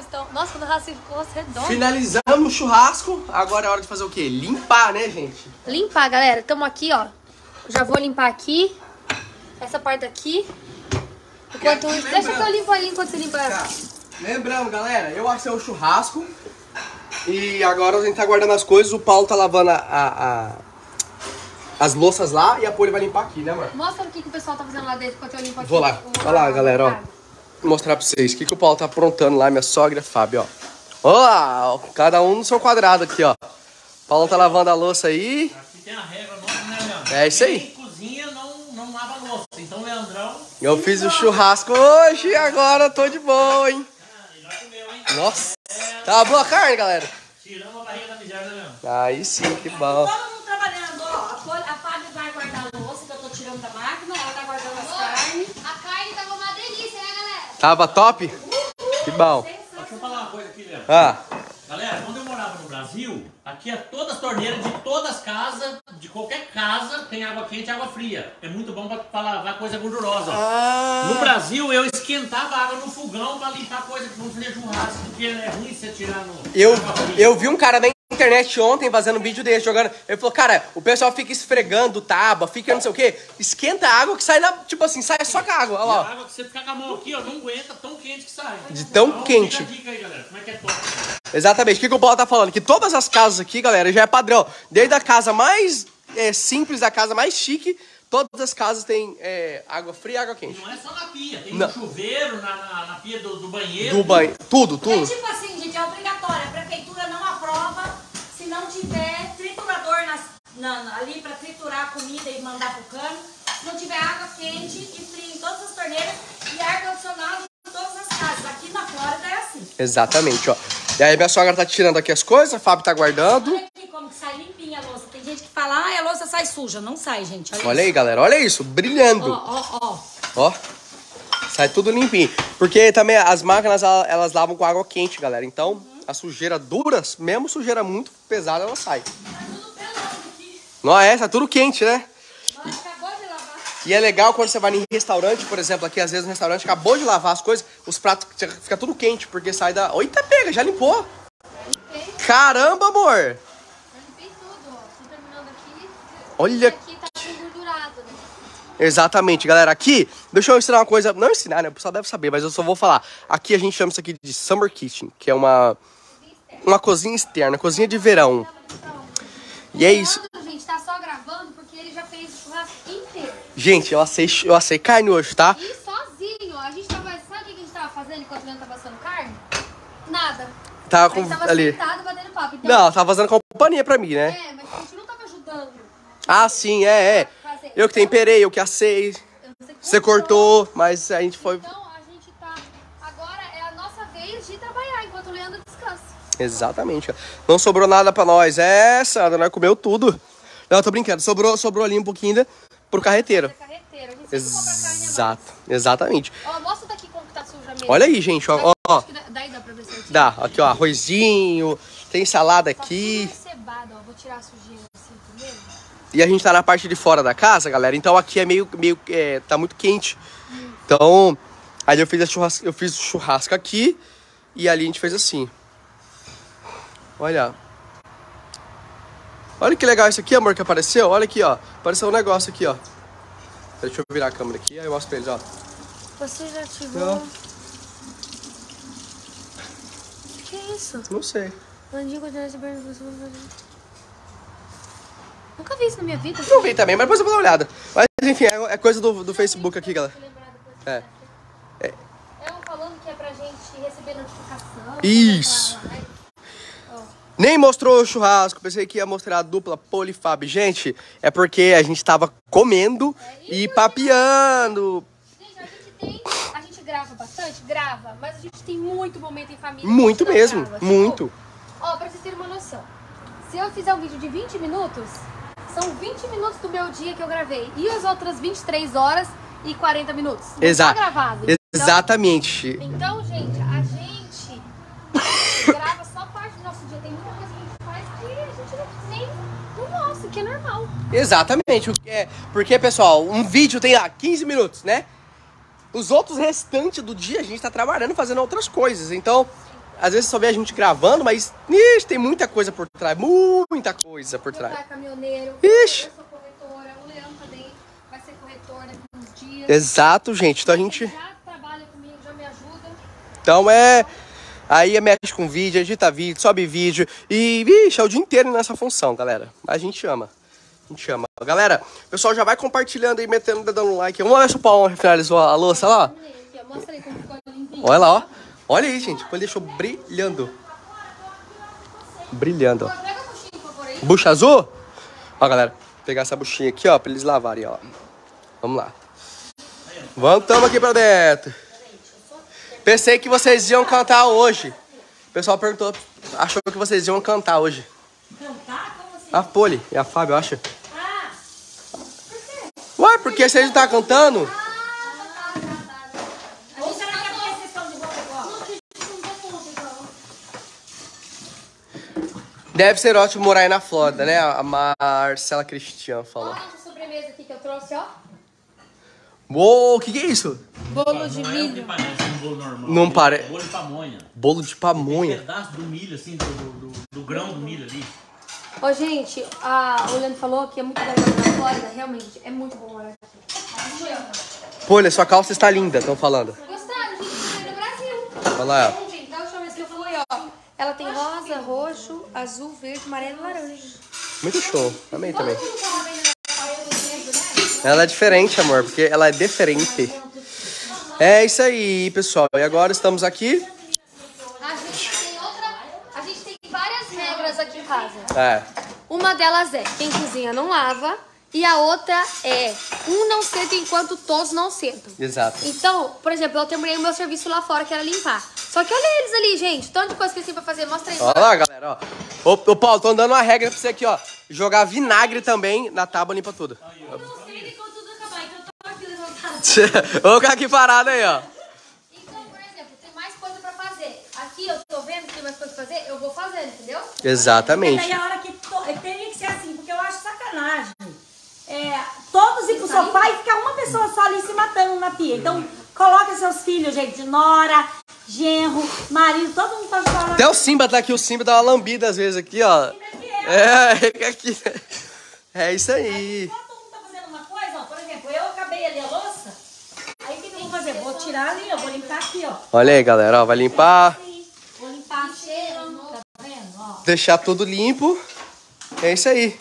estão. Nossa, quando o racinho ficou redondo. Finalizamos o churrasco. Agora é hora de fazer o quê? Limpar, né, gente? Limpar, galera. Tamo aqui, ó. Já vou limpar aqui. Essa parte aqui. Enquanto aqui. Deixa que eu limpo ali enquanto você limpa. Tá. Lembrando, galera, eu assei o churrasco. E agora a gente tá guardando as coisas. O Paulo tá lavando a, a- a- as louças lá e a Poli vai limpar aqui, né, amor? Mostra o que, que o pessoal tá fazendo lá dentro enquanto eu limpo aqui. Vou lá. Olha lá, galera, ó. Mostrar pra vocês o que, que o Paulo tá aprontando lá, minha sogra, Fábio, ó. Ó, cada um no seu quadrado aqui, ó. Paulo tá lavando a louça aí. Aqui tem a regra nossa, né, Leandro? É isso aí. Quem cozinha não, não lava louça. Então, Leandrão, Eu fiz o churrasco hoje e agora tô de boa, hein? já comeu, hein? Nossa. Tá boa a carne, galera? Tiramos a barriga da miséria, né, Leandro? Aí sim, que bom. Todo mundo trabalhando, ó. A Fol- A Fábio vai guardar a louça que eu tô tirando da máquina, ela tá guardando as carnes. A carne tava uma delícia, né, galera? Tava top? Que bom. Deixa eu falar uma coisa aqui, Leandro. Ah, Galera, quando eu morava no Brasil, aqui é todas as torneiras de todas as casas, de qualquer casa, tem água quente e água fria. É muito bom pra, pra lavar coisa gordurosa. No Brasil, eu esquentava água no fogão pra limpar coisa que não fazer churrasco, porque é ruim você tirar no. eu, eu vi um cara na internet ontem fazendo um vídeo desse, jogando. Ele falou, cara, o pessoal fica esfregando tábua, fica não sei o quê. Esquenta a água que sai na. Tipo assim, sai só com a água. Olha lá, a água que você ficar com a mão aqui, ó, não aguenta, tão quente que sai. De tão Então, quente. Fica a dica aí, galera. Como é que é top? Exatamente. O que, que o Paulo tá falando? Que todas as casas aqui, galera, já é padrão. Desde a casa mais é, simples, da casa mais chique, todas as casas têm é, água fria e água E quente. não é só na pia, tem Não. no chuveiro, na, na, na pia do, do banheiro. Do banho. Tudo, É tudo. tipo assim, gente, é obrigatório. A prefeitura não não tiver triturador nas, na- ali pra triturar a comida e mandar pro cano. Se não tiver água quente e fria em todas as torneiras e ar-condicionado em todas as casas. Aqui na Flórida é assim. Exatamente, ó. E aí minha sogra tá tirando aqui as coisas, a Fábio tá guardando. Olha aqui como que sai limpinha a louça. Tem gente que fala, ah, a louça sai suja. Não sai, gente. Olha, Olha aí, galera, olha isso, brilhando. Ó, ó, ó. Ó. Sai tudo limpinho. Porque também as máquinas, ela- elas lavam com água quente, galera. Então, a sujeira dura, mesmo sujeira muito pesada, ela sai. Tá tudo pelado aqui. Não é? Tá tudo quente, né? Nós acabou de lavar. E é legal quando você vai em restaurante, por exemplo, aqui às vezes no restaurante acabou de lavar as coisas, os pratos fica tudo quente, porque sai da. Eita, pega, já limpou. Limpei, Caramba, amor! eu limpei tudo, ó. Tô terminando aqui. Olha- Aqui tá engordurado, né? Exatamente, galera. Aqui, deixa eu ensinar uma coisa. Não ensinar, né? O pessoal deve saber, mas eu só vou falar. Aqui a gente chama isso aqui de Summer Kitchen, que é uma. Uma cozinha externa, cozinha de verão. E é isso. Gente, tá só gravando porque ele já fez o churrasco inteiro. Gente, eu assei, eu assei carne hoje, tá? E sozinho, a gente tava. Sabe o que a gente tava fazendo enquanto o Leandro tava assando carne? Nada. Tava a gente com. tava Ali. sentado batendo papo. Então, Não, tava fazendo companhia pra mim, né? É, mas a gente não tava ajudando. Ah, sim, é, é. Fazer. Eu que temperei, eu que assei. Você cortou, mas a gente foi. Então a gente tá. Agora é a nossa vez de trabalhar enquanto o Leandro descansa. Exatamente. Não sobrou nada pra nós. É, Sandra, nós comeu tudo. Não, tô brincando. Sobrou, sobrou ali um pouquinho ainda pro carreteiro. É carreteiro. Exato, exatamente. Ó, mostra daqui como que tá suja mesmo. Olha aí, gente, ó, ó, Daí dá pra ver certinho. Dá, aqui ó, arrozinho, tem salada Tá aqui. encebado, ó. Vou tirar a sujeira assim primeiro. E a gente tá na parte de fora da casa, galera. Então aqui é meio, meio, é, tá muito quente. Então, aí eu fiz, a churrasco, eu fiz o churrasco aqui e ali a gente fez assim. Olha. Olha que legal isso aqui, amor, que apareceu. Olha aqui, ó. Apareceu um negócio aqui, ó. Deixa eu virar a câmera aqui, aí eu mostro pra eles, ó. Você já ativou. Não. Que isso? Não sei. Nunca vi isso na minha vida. Não vi também, mas depois eu vou dar uma olhada. Mas enfim, é, é coisa do, do Facebook aqui, galera. É. É um falando que é pra gente receber notificação. Isso. pra-. Nem mostrou o churrasco, pensei que ia mostrar a dupla Polifab. Gente, é porque a gente tava comendo e papeando. Gente, a gente tem. A gente grava bastante? Grava. Mas a gente tem muito momento em família. Muito mesmo, grava. muito. Tipo, ó, pra vocês terem uma noção. Se eu fizer um vídeo de 20 minutos, são 20 minutos do meu dia que eu gravei. E as outras 23 horas e 40 minutos. Exato. Tá gravado. Então- Exatamente. Então, gente grava só parte do nosso dia. Tem muita coisa que a gente faz que a gente não, nem que é normal. Exatamente. o que é- Porque, pessoal, um vídeo tem lá 15 minutos, né? Os outros restantes do dia a gente tá trabalhando, fazendo outras coisas. Então, às vezes só vê a gente gravando, mas ixi, tem muita coisa por trás. Muita coisa por Meu trás. pai é caminhoneiro. Ixi. Eu sou corretora. O Leandro também vai ser corretor daqui uns dias. Exato, gente. Então a gente. Já trabalha comigo, já me ajuda. Então é. Aí é mexe com vídeo, edita vídeo, sobe vídeo. E, vixe, é o dia inteiro nessa função, galera. A gente ama. A gente ama. Galera, o pessoal já vai compartilhando aí, metendo o dedão no like. Vamos ver se o Paulo finalizou a louça lá. Olha lá, ó. Olha aí, gente. Ele deixou brilhando. Brilhando, ó. Bucha azul? Ó, galera. Vou pegar essa buchinha aqui, ó, pra eles lavarem, ó. Vamos lá. Vamos, tamo aqui pra dentro. Pensei que vocês iam cantar hoje. O pessoal perguntou, achou que vocês iam cantar hoje. Cantar? Como assim? A Poli e a Fábio, acha? Ah, Ué, porque vocês não tá cantando? ou será que porque vocês estão de igual? Deve ser ótimo morar aí na Flórida, né? A Marcela Cristian falou. Olha essa sobremesa aqui que eu trouxe, ó. Uou, o que, que é isso? Bolo de milho. Parece um bolo normal. Não é pare- Bolo de pamonha. Bolo de Um pamonha. pedaço do milho, assim, do, do, do- do grão do milho ali. Ó, gente, a, o Leandro falou que é muito bom morar na Flórida. Realmente, é muito bom morar aqui. A gente ama. Poli, sua calça está linda, estão falando. Gostaram, gente? Foi no Brasil. Olha lá. Bom, gente, da última vez que eu fui, ó. Ela tem rosa, roxo, azul, verde, amarelo e laranja. Muito show. Amei também. Ela é diferente, amor, porque ela é diferente. É isso aí, pessoal. E agora estamos aqui. A gente tem outra. A gente tem várias regras aqui em casa. É. Uma delas é quem cozinha não lava. E a outra é um não senta enquanto todos não sentam. Exato. Então, por exemplo, eu terminei o meu serviço lá fora, que era limpar. Só que olha eles ali, gente. Tanto de coisa que eles têm pra fazer. Mostra aí. Olha lá, galera, ó. Ô, ô Paulo, tô dando uma regra pra você aqui, ó. Jogar vinagre também na tábua limpa tudo. Eu não sei de quando tudo acabar, então eu tô aqui Vou ficar aqui parado aí, ó. Então, por exemplo, tem mais coisa pra fazer. Aqui eu tô vendo que tem mais coisa pra fazer, eu vou fazendo, entendeu? E Exatamente. daí a hora que to... teria que ser assim, porque eu acho sacanagem. É, todos ir pro sofá e ficar uma pessoa só ali se matando na pia. Então, coloca seus filhos, gente, nora, genro, marido, todo mundo pode falar. Até o Simba tá aqui, o Simba dá uma lambida às vezes aqui, ó. É, fica aqui. É isso aí. Enquanto todo mundo tá fazendo uma coisa, ó, por exemplo, eu acabei ali a louça, aí o que, que eu vou fazer? Vou tirar ali, eu vou limpar aqui, ó. Olha aí, galera, ó. Vai limpar, Vou limpar cheirando, tá vendo? Ó. deixar tudo limpo. É isso aí.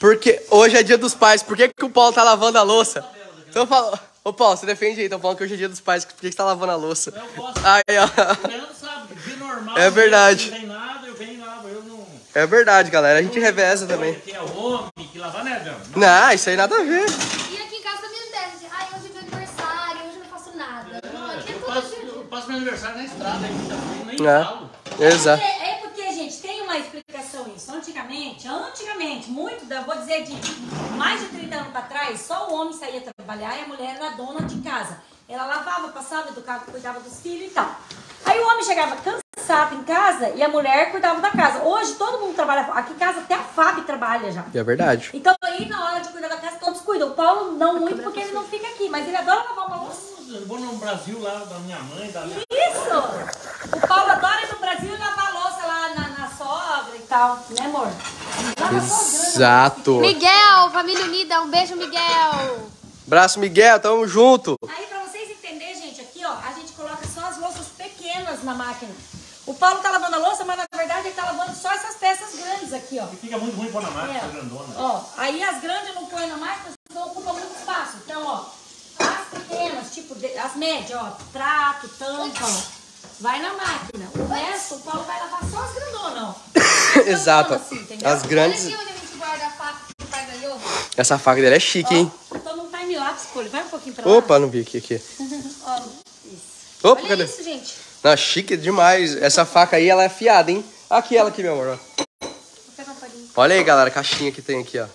Porque hoje é dia dos pais. Por que, que o Paulo tá lavando a louça? Então fala. Ô Paulo, você defende aí, então falando que hoje é dia dos pais. Por que você tá lavando a louça? Eu posso. Aí, ó. O Leandro sabe, de normal. É verdade. Não tem nada, eu venho lavo. Eu não. É verdade, galera. A gente reveza também. Que é homem que lava, né? Não, isso aí nada a ver. Passo, meu aniversário na estrada, tá nem É. falo. Exato. É, é porque, gente, tem uma explicação isso. Antigamente, antigamente, muito, da- vou dizer de mais de 30 anos pra trás, só o homem saía trabalhar e a mulher era dona de casa. Ela lavava, passava, educava, cuidava dos filhos e tal. Aí o homem chegava cansado em casa e a mulher cuidava da casa. Hoje todo mundo trabalha. Aqui em casa até a Fábio trabalha já. É verdade. Então aí na hora de cuidar da casa todos cuidam. O Paulo não muito porque ele não fica aqui, mas ele adora lavar. Eu vou no Brasil lá da minha mãe, da minha. Isso! O Paulo adora ir no Brasil e lavar louça lá na, na sogra e tal, né amor? Lava só grana. Exato. Miguel, família unida, um beijo, Miguel. Braço, Miguel, tamo junto. Aí pra vocês entenderem, gente, aqui ó, a gente coloca só as louças pequenas na máquina. O Paulo tá lavando a louça, mas na verdade ele tá lavando só essas peças grandes aqui, ó. Fica muito ruim pôr na máquina, É. tá grandona. Ó, aí as grandes não põe na máquina, senão ocupa muito espaço. Então, ó, tipo, de- as médias, ó, prato, tampa, ó, vai na máquina. O resto, o Paulo vai lavar só as grandonas, ó. Exato. Assim? As grandes. Olha aqui onde a gente guarda a faca que o pai ganhou. Essa faca dele é chique, hein? Ó, tô num time lapse, Paulo. Vai um pouquinho pra lá. Opa, não vi aqui. aqui. Ó, Opa, Olha cadê? isso, gente. Não, chique demais. Essa faca aí, ela é afiada, hein? Aqui ela aqui, meu amor. ó. Um. Olha aí, galera, a caixinha que tem aqui, ó.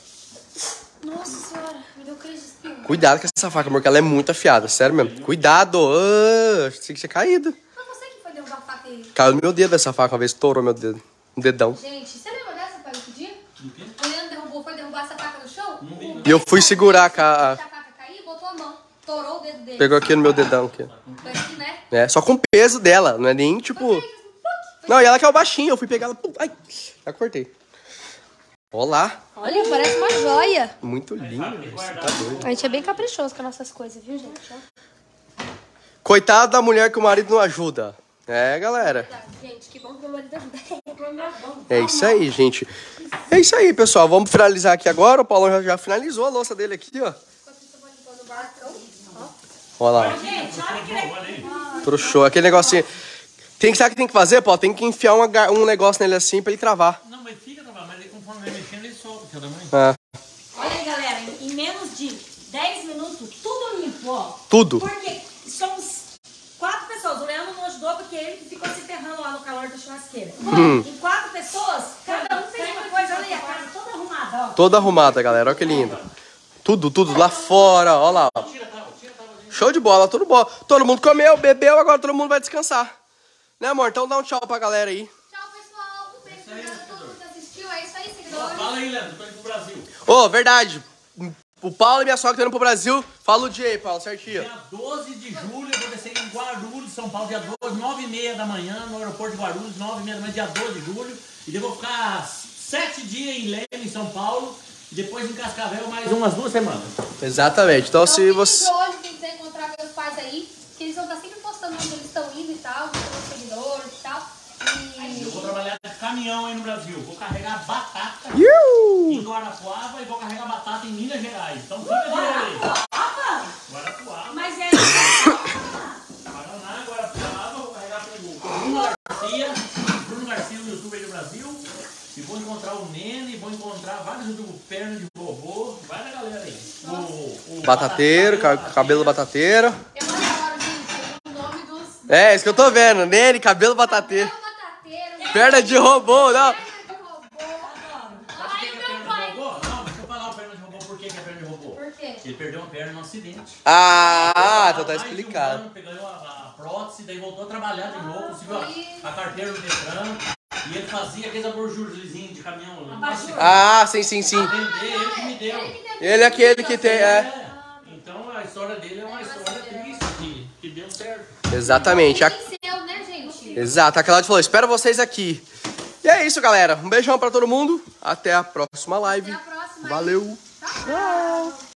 Nossa senhora, me deu crise de espinho. Cuidado com essa faca, amor, que ela é muito afiada. Sério mesmo. Cuidado. Ah, achei que tinha caído. Foi você que foi derrubar a faca aí. Caiu no meu dedo essa faca uma vez, estourou meu dedo. Um dedão. Gente, você lembra dessa, pai, outro dia? O Leandro derrubou, foi derrubar essa faca no chão? E eu fui segurar a A faca caiu, botou a mão, torou o dedo dele. Pegou aqui no meu dedão aqui. Foi aqui, né? É, só com o peso dela, não é nem tipo. Que não e ela que é o baixinho, eu fui pegar ela. Ai, já cortei. Olá. Olha, parece uma joia. Muito lindo. Você tá doido. A gente é bem caprichoso com as nossas coisas, viu, gente? Coitado da mulher que o marido não ajuda. É, galera. Gente, que bom que meu marido ajuda. É isso aí, gente. É isso aí, pessoal. Vamos finalizar aqui agora. O Paulão já, já finalizou a louça dele aqui, ó. Olha lá. Legal. Trouxou. Aquele negocinho. Tem que sabe o que tem que fazer, Paulo? Tem que enfiar uma um negócio nele assim pra ele travar. Não, mas fica trabalhando, mas ele, conforme vai mexendo, ele solta, seu tamanho. É, Olha aí, galera, em, menos de 10 minutos, tudo limpo, ó. tudo. Porque somos quatro pessoas. O Leandro não ajudou porque ele que ficou se ferrando lá no calor da churrasqueira. Hum. Em quatro pessoas, cada um fez uma coisa ali, a casa toda arrumada, ó. Toda arrumada, galera. Olha que lindo. Tudo, tudo lá fora. Olha lá. ó. Show de bola, tudo bom. Todo mundo comeu, bebeu, agora todo mundo vai descansar. Né, amor? Então dá um tchau pra galera aí. Tchau, pessoal. Um beijo pra todo mundo que assistiu. É isso aí, seguidores. Fala aí, Leandro, Brasil. Ô, verdade. O Paulo e minha sogra estão indo pro Brasil. Fala o dia aí, Paulo, certinho. Dia 12 de julho eu vou descer em Guarulhos, São Paulo, dia 12, 9 e meia da manhã, no aeroporto de Guarulhos, 9 e meia da manhã, dia 12 de julho. E depois vou ficar sete dias em Leme, em São Paulo, e depois em Cascavel mais umas duas semanas. Exatamente. Então, se Então, você. fiquem de olho, quem quiser encontrar meus pais aí, que eles vão estar sempre postando onde eles estão indo e tal, com os seguidores e tal. Eu vou E... trabalhar de caminhão aí no Brasil. Vou carregar batata Iu! em Guarapuava e vou carregar batata em Minas Gerais. Então fica de olho aí. Guarapuava, Mas é. Paraná, Guarapuava, vou carregar pelo Bruno Garcia, Bruno Garcia no YouTube aí do Brasil. E vou encontrar o Nene, vou encontrar vários youtubers perna de vovô, vai da galera aí. O, o Batateiro, ca- cabelo batateiro. Eu gente, o nome dos... É, isso que eu tô vendo. Nene, cabelo batateiro. Perna de robô, não. Perna de robô. Sabe Ai, é meu perna de pai. robô? Não, deixa eu falar o perna de robô. Por que é perna de robô? Por quê? Ele perdeu uma perna num acidente. Ah, então tá de um explicado. ano, Pegou a, a prótese, daí voltou a trabalhar de novo, conseguiu a, a carteira do Detran. E ele fazia aqueles aborjurzinhos de caminhão. Abajur. Ah, sim, sim, sim. Ele que me deu. Ele é aquele que tem. É. Então a história dele é uma história triste, que, que deu certo. Exatamente. A- né? Exato, a Cláudia falou: espero vocês aqui. E é isso, galera. Um beijão pra todo mundo. Até a próxima live. Até a próxima. Valeu. Tchau.